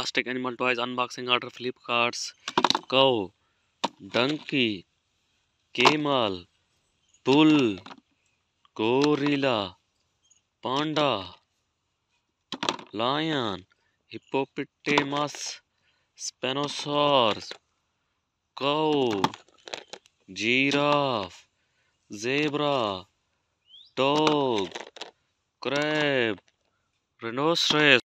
Plastic animal toys unboxing order Flipkart's cow donkey camel bull gorilla panda lion hippopotamus spinosaurus cow giraffe zebra dog crab rhinoceros.